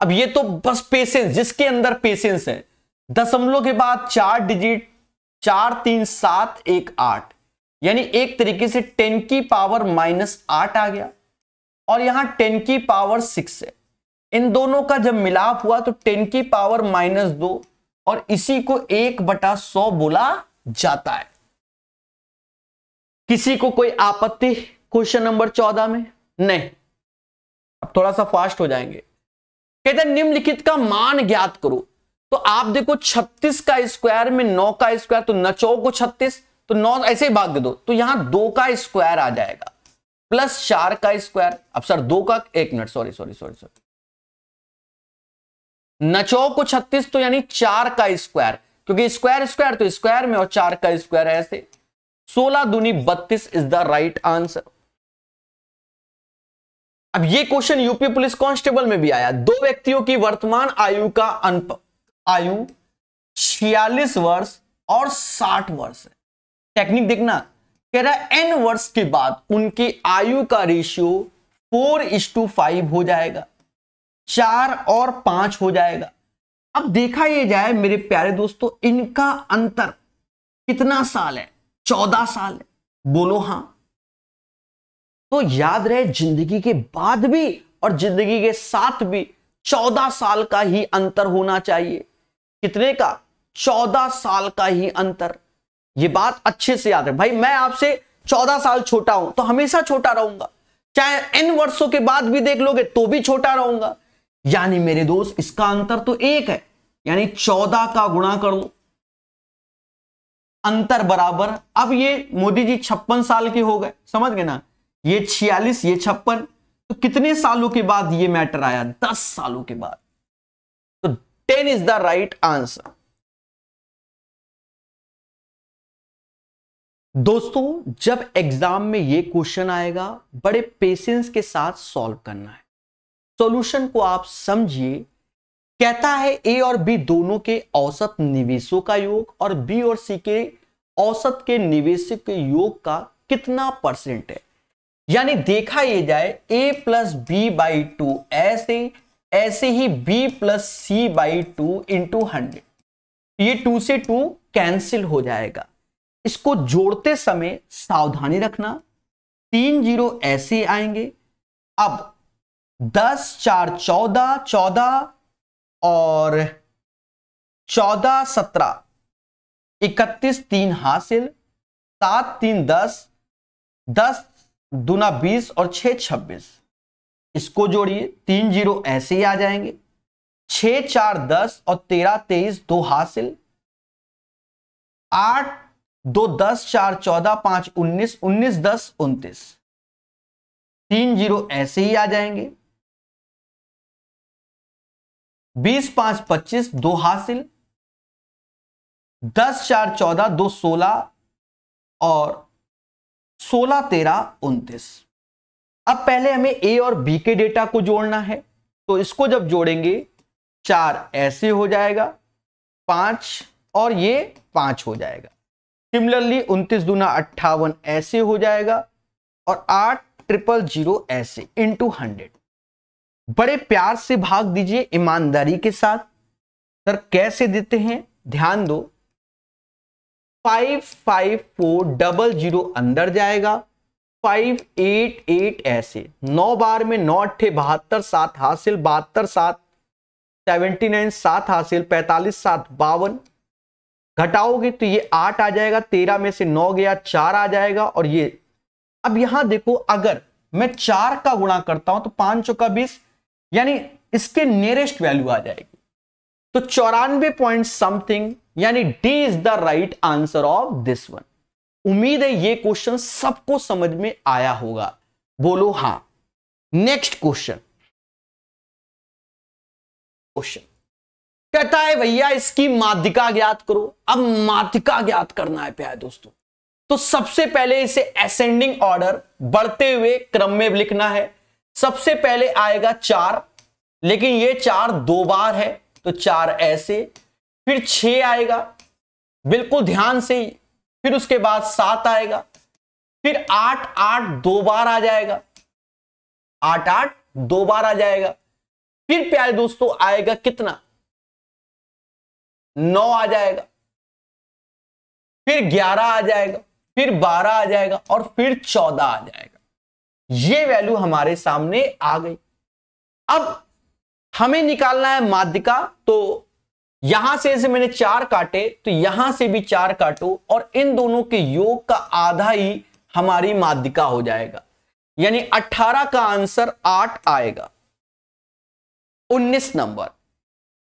अब ये तो बस पेशेंस जिसके अंदर पेशेंस है। दशमलव के बाद चार डिजिट चार तीन सात एक आठ। यानी एक तरीके से टेन की पावर माइनस आठ आ गया। और यहाँ टेन की पावर सिक्स है। इन दोनों का जब मिलाप हुआ तो टेन की पावर माइनस दो और इसी को एक बटा सौ बोला जाता है। किसी को कोई आपत्ति क्वेश्चन नंबर चौदह में? नहीं। अब थोड़ा सा फास्ट हो जाएँगे। कहते निम्नलिखित का मान ज्ञात करो। तो आप देखो 36 का स्क्वायर में 9 का स्क्वायर तो नचो को 36 तो 9 ऐसे ही भाग दे दो। तो यहाँ दो का स्क्वायर आ जाएगा। प्लस चार का स्क्वायर। अब सर, दो का, एक minute sorry sorry sorry sorry नचो को 36 तो यानी चार का स्क्वायर, क्योंकि स्क्वायर स्क्वायर तो स्क्वायर में और चार का स्क्वायर है ऐसे। सोलह दूनी बत्तीस इज़ द राइट आंसर अब ये क्वेश्चन यूपी पुलिस कांस्टेबल में भी आया। दो व्यक्तियों की वर्तमान आयु का आयु छियालीस वर्ष और साठ वर्ष है। टेक्निक देखना। कह रहा एन वर्ष के बाद उनकी आयु का ratio four is to five हो जाएगा, चार और पाँच हो जाएगा। अब देखा ये जाए मेरे प्यारे दोस्तों, इनका अंतर कितना साल है? चौदह साल है। बोलो हाँ। तो याद रहे, ज़िंदगी के बाद भी और ज़िंदगी के साथ भी चौदह साल का ही अंतर होना चाहिए। कितने का? चौदह साल का ही अंतर। ये बात अच्छे से याद है भाई, मैं आपसे चौदह साल छोटा हूँ तो हमेशा छोटा रहूँगा। चाहे एन वर्षों के बाद भी देख लोगे तो भी छोटा रहूँगा। यानी मेरे दोस्त, इसका अंतर तो एक है। यानी चौदह का गुणा कर, अंतर बराबर। अब ये मोदी जी छप्पन साल के हो गए, समझ गए ना? ये छियालीस, ये छप्पन तो कितने सालों के बाद ये मैटर आया? दस सालों के बाद। तो ten is the right answer दोस्तों, जब एग्ज़ाम में ये क्वेश्चन आएगा, बड़े पेशेंस के साथ सॉल्व करना है। सॉल्यूशन को आप समझिए। कहता है ए और बी दोनों के औसत निवेशों का योग और बी और सी के औसत के निवेशक के योग का कितना परसेंट है? यानी देखा ये जाए a plus b by two ऐसे ऐसे ही b plus c by two into hundred ये टू से टू कैंसिल हो जाएगा। इसको जोड़ते समय सावधानी रखना। तीन ज़ीरो ऐसे आएँगे। अब दस, चार, चौदह चौदह और चौदह, सत्रह। इकतीस, तीन हासिल। सात, तीन, दस। दस दुना बीस और छ छब्बीस। इसको जोड़िए। तीन ज़ीरो ऐसे ही आ जाएँगे। छ चार, दस और तेरह, तेईस, दो हासिल। आठ दो दस चार चौदह पाँच उन्नीस उन्नीस दस उन्तीस। तीन ज़ीरो ऐसे ही आ जाएँगे। बीस पाँच पच्चीस दो हासिल। दस चार चौदह दो सोलह और सोलह तेरह उनतीस। अब पहले हमें ए और बी के डेटा को जोड़ना है तो इसको जब जोड़ेंगे, चार ऐसे हो जाएगा, पाँच और ये पाँच हो जाएगा। सिमिलरली उनतीस दुना अट्ठावन ऐसे हो जाएगा और आठ ट्रिपल ज़ीरो ऐसे इंटू हंड्रेड बड़े प्यार से भाग दीजिए ईमानदारी के साथ। सर, कैसे देते हैं? ध्यान दो। Five five four double zero अंदर जाएगा। फाइव एट एट ऐसे। नौ बार में नौ अट्ठे, बहत्तर, सात हासिल, बहत्तर, सात सेवेंटी नाइन सात हासिल, पैंतालीस, सात, बावन। घटाओगे तो ये आठ आ जाएगा, तेरह में से नौ गया, चार आ जाएगा और ये। अब यहाँ देखो, अगर मैं चार का गुणा करता हूँ तो पाँच चौका बीस, यानी इसके नियरेस्ट वैल्यू आ जाएगी। तो चौरानवे पॉइंट समथिंग यानी D is the right answer of this one उम्मीद है ये क्वेश्चन सबको समझ में आया होगा। बोलो हाँ। नेक्स्ट क्वेश्चन क्वेश्चन कहता है, भैया, इसकी माध्यिका ज्ञात करो। अब माध्यिका ज्ञात करना है, प्यारे दोस्तों। तो सबसे पहले इसे असेंडिंग ऑर्डर बढ़ते हुए क्रम में लिखना है। सबसे पहले आएगा चार, लेकिन ये चार दो बार है तो चार ऐसे। फिर छ आएगा, बिल्कुल ध्यान से। फिर उसके बाद सात आएगा। फिर आठ आठ दो बार आ जाएगा। आठ आठ दो बार आ जाएगा। फिर, प्यारे दोस्तों, आएगा कितना? नौ आ जाएगा, फिर ग्यारह आ जाएगा, फिर बारह आ जाएगा और फिर चौदह आ जाएगा। ये वैल्यू हमारे सामने आ गई। अब हमें निकालना है माध्यिका तो यहाँ से ऐसे मैंने चार काटे तो यहाँ से भी चार काटो और इन दोनों के योग का आधा ही हमारी माध्यिका हो जाएगा। यानी 18 का आंसर 8 आएगा। 19 नंबर।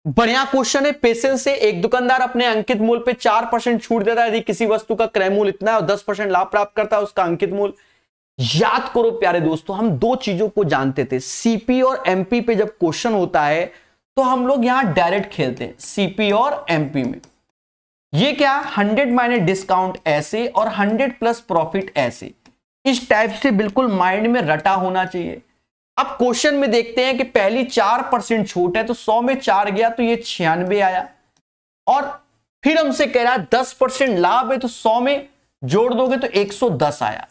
बढ़िया क्वेश्चन है, पेशेंस से एक दुकानदार अपने अंकित मूल्य पे चार परसेंट छूट देता है। यदि किसी वस्तु का क्रय मूल्य इतना है और दस परसेंट लाभ प्राप्त करता है, उसका अंकित मूल्य, याद करो प्यारे दोस्तों, हम दो चीज़ों को जानते थे। सीपी और एमपी पे जब क्वेश्चन होता है तो हम लोग यहाँ डायरेक्ट खेलते हैं सीपी और एमपी में। ये क्या हंड्रेड माइनस डिस्काउंट ऐसे और हंड्रेड प्लस प्रॉफिट ऐसे। इस टाइप से बिल्कुल माइंड में रटा होना चाहिए। अब क्वेश्चन में देखते हैं कि पहली चार परसेंट छूट है तो सौ में चार गया तो ये छियानवे आया। और फिर हमसे कह रहा है दस परसेंट लाभ है तो सौ में जोड़ दोगे तो एक सौ दस आया।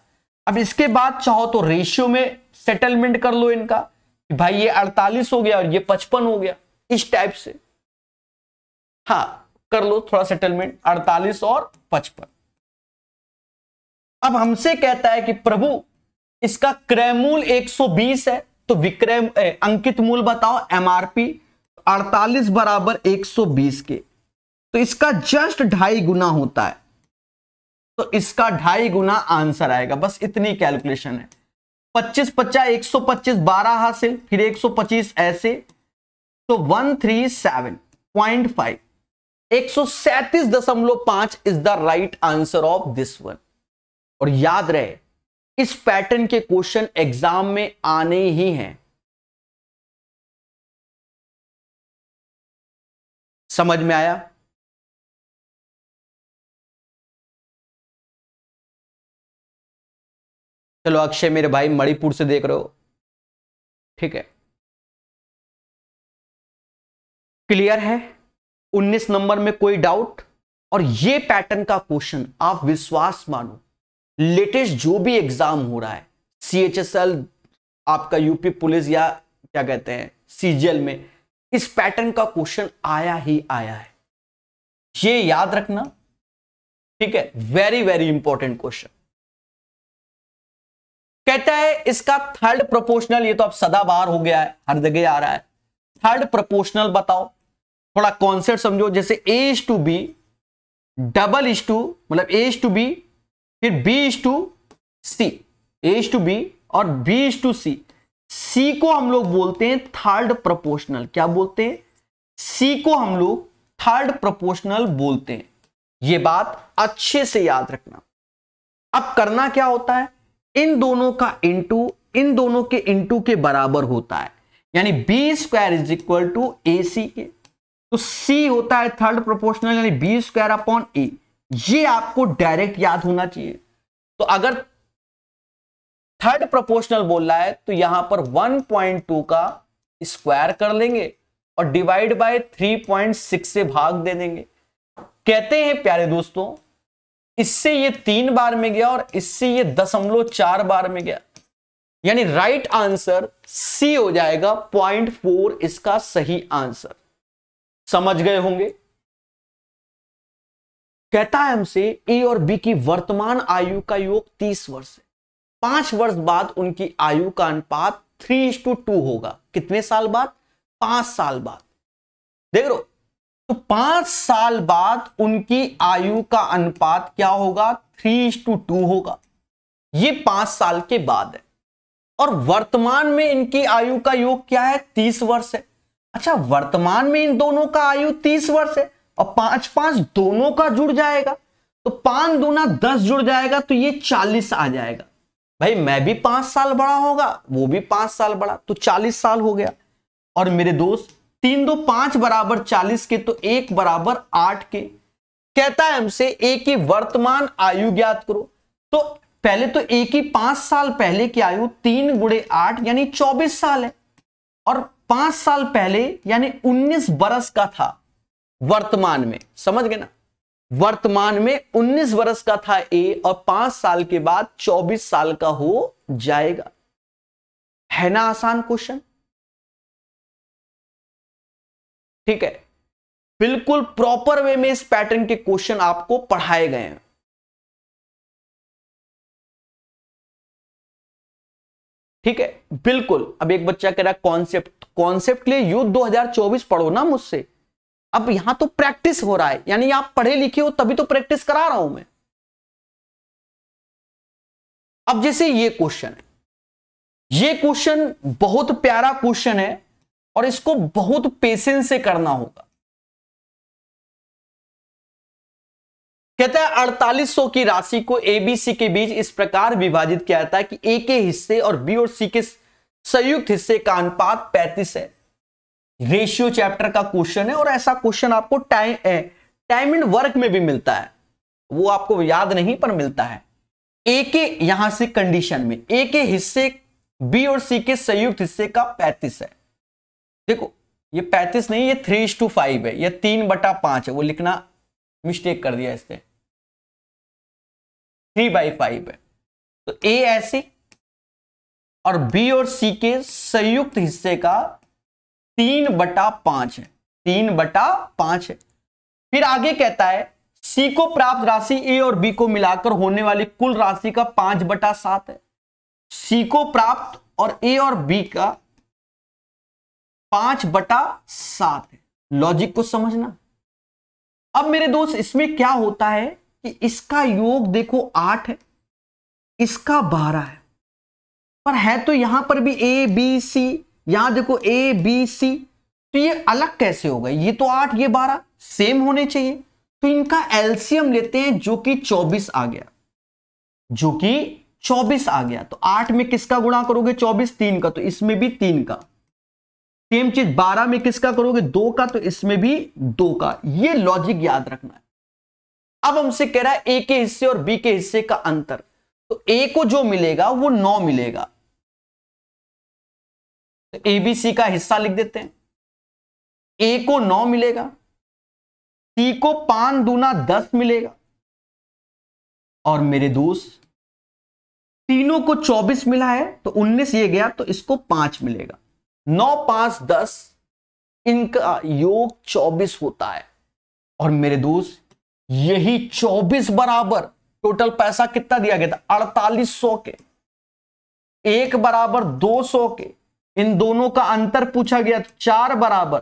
अब इसके बाद चाहो तो रेशियो में सेटलमेंट कर लो इनका भाई ये अड़तालीस हो गया और ये पचपन हो गया, इस टाइप से। हाँ कर लो थोड़ा सेटलमेंट अड़तालीस और पचपन। अब हमसे कहता है कि प्रभु, इसका क्रय मूल 120 है तो विक्रय अंकित मूल बताओ एमआरपी 48 बराबर 120 के। तो इसका जस्ट ढाई गुना होता है। तो इसका ढाई गुना आंसर आएगा। बस इतनी कैलकुलेशन है। 25 पचास 125 बारह हासिल फिर 125 ऐसे तो 137.5 137.5 is the right answer of this one और याद रहे इस पैटर्न के क्वेश्चन एग्ज़ाम में आने ही हैं। समझ में आया? चलो अक्षय, मेरे भाई मणिपुर से देख रहे हो। ठीक है। क्लियर है? 19 नंबर में कोई डाउट? और ये पैटर्न का क्वेश्चन आप विश्वास मानो। लेटेस्ट जो भी एग्ज़ाम हो रहा है सीएचएसएल आपका यूपी पुलिस या क्या कहते हैं सीजीएल में, इस पैटर्न का क्वेश्चन आया ही आया है। ये याद रखना, ठीक है? वेरी वेरी इंपॉर्टेंट क्वेश्चन कहता है, इसका थर्ड प्रोपोर्शनल ये तो अब सदा बार हो गया है, हर जगह आ रहा है। थर्ड प्रोपोर्शनल बताओ, थोड़ा कॉन्सेप्ट समझो, जैसे a is to b double is to मतलब ए इज़ टू बी फिर b is to c a is to b और b is to c c को हम लोग बोलते हैं थर्ड प्रोपोर्शनल क्या बोलते हैं? सी को हम लोग थर्ड प्रोपोर्शनल बोलते हैं। यह बात अच्छे से याद रखना। अब करना क्या होता है? इन दोनों का इंटू इन दोनों के इंटू के बराबर होता है। यानी b square is equal to a c के तो सी होता है थर्ड प्रोपोर्शनल यानी बी स्क्वायर अपॉन ए ये आपको डायरेक्ट याद होना चाहिए। तो अगर थर्ड प्रोपोर्शनल बोल रहा है तो यहाँ पर 1.2 का स्क्वायर कर लेंगे और डिवाइड बाय 3.6 से भाग दे देंगे। कहते हैं प्यारे दोस्तों, इससे ये तीन बार में गया और इससे ये दशमलव चार बार में गया। यानी राइट आंसर सी हो जाएगा पॉइंट फोर इसका सही आंसर समझ गए होंगे? कहता है हमसे, ए और बी की वर्तमान आयु का योग तीस वर्ष है। पाँच वर्ष बाद उनकी आयु का अनुपात थ्री टू टू होगा। कितने साल बाद? पाँच साल बाद। देख लो तो पाँच साल बाद उनकी आयु का अनुपात क्या होगा? थ्री टू टू होगा। ये पाँच साल के बाद है। और वर्तमान में इनकी आयु का योग क्या है? तीस वर्ष है। अच्छा वर्तमान में इन दोनों का आयु तीस वर्ष है। और पाँच पाँच दोनों का जुड़ जाएगा। तो पाँच दूना दस जुड़ जाएगा तो ये चालीस आ जाएगा। भाई, मैं भी पाँच साल बड़ा होगा, वो भी पाँच साल बड़ा तो चालीस साल हो गया। और मेरे दोस्त, तीन दो पाँच बराबर चालीस के तो एक बराबर आठ के। कहता है हमसे ए की वर्तमान आयु ज्ञात करो। तो पहले तो ए की पाँच साल पहले की आयु तीन गुड़े आठ, यानी चौबीस साल है। और पाँच साल पहले, यानी उन्नीस बरस का था। वर्तमान में। समझ गए ना? वर्तमान में 19 वर्ष का था ए और पाँच साल के बाद 24 साल का हो जाएगा। है ना आसान क्वेश्चन ठीक है। बिल्कुल प्रॉपर वे में इस पैटर्न के क्वेश्चन आपको पढ़ाए गए हैं। ठीक है? बिल्कुल। अब एक बच्चा कह रहा है कॉन्सेप्ट कॉन्सेप्ट के लिए युद्ध 2024 पढ़ो ना मुझसे। अब यहाँ तो प्रैक्टिस हो रहा है। यानी आप पढ़े लिखे हो, तभी तो प्रैक्टिस करा रहा हूँ मैं। अब जैसे ये क्वेश्चन है। ये क्वेश्चन बहुत प्यारा क्वेश्चन है और इसको बहुत पेशेंस से करना होगा। कहता है 4800 की राशि को एबीसी के बीच इस प्रकार विभाजित किया जाता है कि ए के हिस्से और बी और सी के संयुक्त हिस्से का अनुपात 35 है। रेशियो चैप्टर का क्वेश्चन है और ऐसा क्वेश्चन आपको टाइम टाइम एंड वर्क में भी मिलता है। वो आपको याद नहीं, पर मिलता है। ए के यहाँ से कंडीशन में ए के हिस्से बी और सी के संयुक्त हिस्से का 35 है। देखो, ये पैंतीस नहीं, ये थ्री टू फाइव है। ये तीन बटा पाँच है, वो लिखना मिस्टेक कर दिया इसने। थ्री बाई फाइव है। तो ए ऐसी और बी और सी के संयुक्त हिस्से का तीन बटा पाँच है। तीन बटा पाँच है। फिर आगे कहता है, सी को प्राप्त राशि ए और बी को मिलाकर होने वाली कुल राशि का पाँच बटा सात है। सी को प्राप्त और ए और बी का पाँच बटा सात है। लॉजिक को समझना। अब मेरे दोस्त, इसमें क्या होता है कि इसका योग देखो आठ है, इसका बारह है। पर है तो यहाँ पर भी ए, बी, सी यहाँ देखो ए बी सी तो ये अलग कैसे हो गए? ये तो आठ, ये बारह सेम होने चाहिए। तो इनका एल्सियम लेते हैं जो कि चौबीस आ गया। जो कि चौबीस आ गया। तो आठ में किसका गुणा करोगे? चौबीस, तीन का। तो इसमें भी तीन का। सेम चीज़, बारह में किसका करोगे? दो का। तो इसमें भी दो का। ये लॉजिक याद रखना है। अब हमसे कह रहा है ए के हिस्से और बी के हिस्से का अंतर। तो ए को जो मिलेगा, वो नौ मिलेगा। तो ए बी सी का हिस्सा लिख देते हैं। ए को नौ मिलेगा। सी को पाँच दूना दस मिलेगा। और मेरे दोस्त, तीनों को चौबीस मिला है तो उन्नीस ये गया तो इसको पाँच मिलेगा। नौ, पाँच, दस, इनका योग चौबीस होता है। और मेरे दोस्त, यही चौबीस बराबर, टोटल पैसा कितना दिया गया था? अड़तालीस सौ के। एक बराबर दो सौ के। इन दोनों का अंतर पूछा गया तो चार बराबर,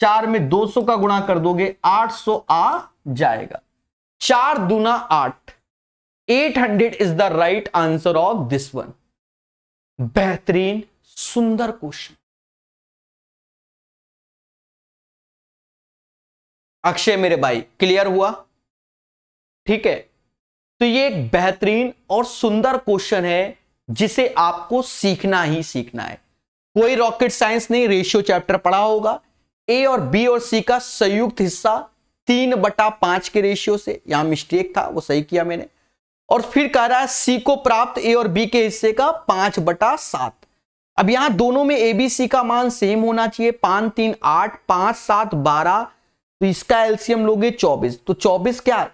चार में दो सौ का गुणा कर दोगे, आठ सौ आ जाएगा। चार दुना आठ, eight hundred is the right answer of this one. बेहतरीन, सुंदर क्वेश्चन। अक्षय, मेरे भाई, क्लियर हुआ? ठीक है। तो ये एक बेहतरीन और सुंदर क्वेश्चन है, जिसे आपको सीखना ही सीखना है। कोई रॉकेट साइंस नहीं रेशियो चैप्टर पढ़ा होगा। ए और बी और सी का संयुक्त हिस्सा तीन बटा पाँच के रेशियो से, यहाँ मिस्टेक था, वो सही किया मैंने। और फिर कह रहा है सी को प्राप्त ए और बी के हिस्से का पाँच बटा सात। अब यहाँ दोनों में ए बी सी का मान सेम होना चाहिए, पाँच, तीन, आठ, पाँच, सात, बारह तो इसका एल्सियम लोगे चौबीस। तो चौबीस क्या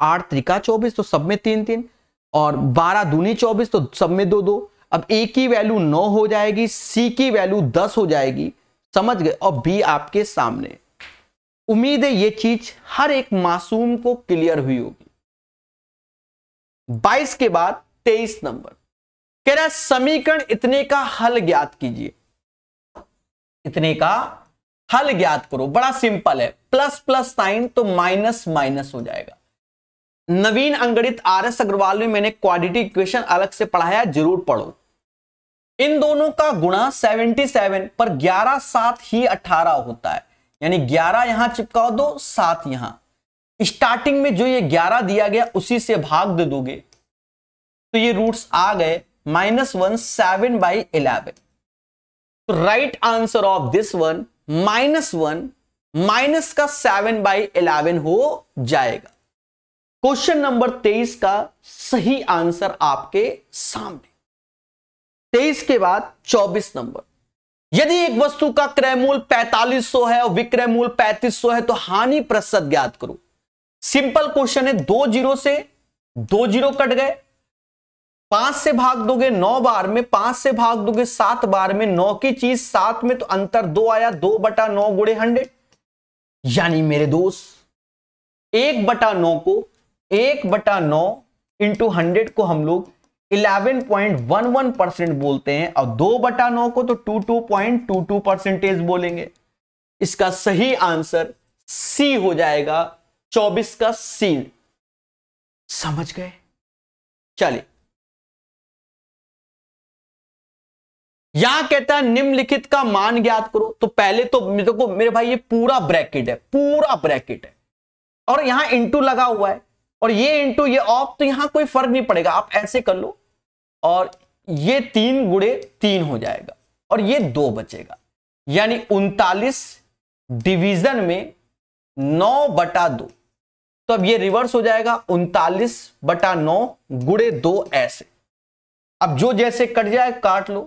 आठ त्रिका चौबीस तो सब में तीन तीन। और बारह दूनी चौबीस तो सब में दो दो। अब ए की वैल्यू नौ हो जाएगी सी की वैल्यू दस हो जाएगी। समझ गए? और बी आपके सामने। उम्मीद है ये चीज़ हर एक मासूम को क्लियर हुई होगी। 22 के बाद 23 नंबर। कह रहा है, समीकरण इतने का हल ज्ञात कीजिए। इतने का हल ज्ञात करो। बड़ा सिंपल है। प्लस प्लस साइन तो माइनस माइनस हो जाएगा। नवीन अंगणित आर एस अग्रवाल में मैंने क्वाड्रेटिक इक्वेशन अलग से पढ़ाया, ज़रूर पढ़ो। इन दोनों का गुणा 77 पर 11 सात ही 18 होता है। यानी 11 यहाँ चिपका दो सात यहाँ। स्टार्टिंग में जो ये 11 दिया गया, उसी से भाग दे दोगे। तो ये रूट्स आ गए minus one seven by eleven. तो right answer of this one minus one minus का सेवन बाई इलेवन हो जाएगा। क्वेश्चन नंबर तेईस का सही आंसर आपके सामने। तेईस के बाद चौबीस नंबर। यदि एक वस्तु का क्रय मूल पैतालीस सौ है और विक्रय मूल पैंतीस सौ है तो हानि प्रतिशत ज्ञात करो। सिंपल क्वेश्चन है, दो ज़ीरो से दो ज़ीरो कट गए। पाँच से भाग दोगे, नौ बार में, पाँच से भाग दोगे, सात बार में, नौ की चीज़ सात में तो अंतर दो आया, दो बटा नौ गुड़े हंड्रेड। यानी मेरे दोस्त, एक बटा नौ को, एक बटा नौ इंटू हंड्रेड को हम लोग eleven point one one percent बोलते हैं और दो बटा नौ को तो two two point two two percentage बोलेंगे। इसका सही आंसर सी हो जाएगा, चौबीस का सी समझ गए? चलिए। यहाँ कहता है, निम्नलिखित का मान ज्ञात करो। तो पहले तो मेरे को, मेरे भाई, ये पूरा ब्रैकेट है, पूरा ब्रैकेट है। और यहाँ इंटू लगा हुआ है। और ये इंटू ये ऑफ़ तो यहाँ कोई फ़र्क नहीं पड़ेगा। आप ऐसे कर लो और ये तीन गुड़े तीन हो जाएगा और ये दो बचेगा। यानी उनतालीस डिवीज़न में नौ बटा दो। तो अब ये रिवर्स हो जाएगा। उनतालीस बटा नौ गुड़े दो ऐसे। अब जो जैसे कट जाए, काट लो।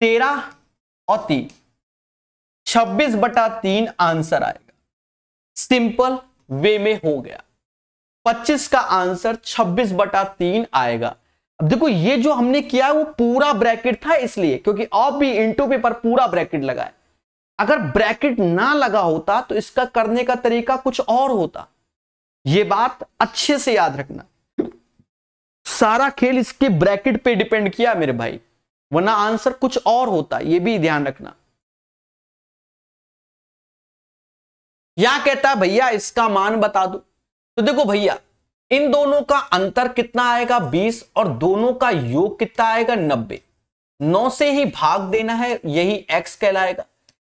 तेरह और तीन। छब्बीस बटा तीन आंसर आएगा। सिंपल वे में हो गया। पच्चीस का आंसर छब्बीस बटा तीन आएगा। अब देखो, ये जो हमने किया वो पूरा ब्रैकेट था इसलिए, क्योंकि ऑफ़ भी इंटू पेपर पूरा ब्रैकेट लगा है। अगर ब्रैकेट ना लगा होता तो इसका करने का तरीका कुछ और होता। ये बात अच्छे से याद रखना। सारा खेल इसके ब्रैकेट पे डिपेंड किया मेरे भाई, वरना आंसर कुछ और होता, ये भी ध्यान रखना। यहाँ कहता, भैया, इसका मान बता दो। तो देखो भैया, इन दोनों का अंतर कितना आएगा? 20 और दोनों का योग कितना आएगा? 90 नौ से ही भाग देना है, यही x कहलाएगा।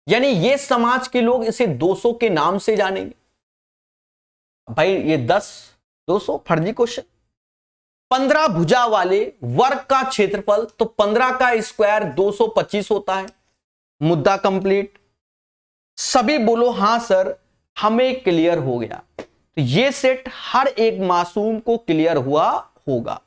यानी ये समाज के लोग इसे 200 के नाम से जानेंगे। भाई, ये 10 200 फर्जी क्वेश्चन। 15 भुजा वाले वर्ग का क्षेत्रफल तो 15 का स्क्वायर 225 होता है। मुद्दा कंप्लीट। सभी बोलो, हाँ सर, हमें क्लियर हो गया। ये सेट हर एक मासूम को क्लियर हुआ होगा।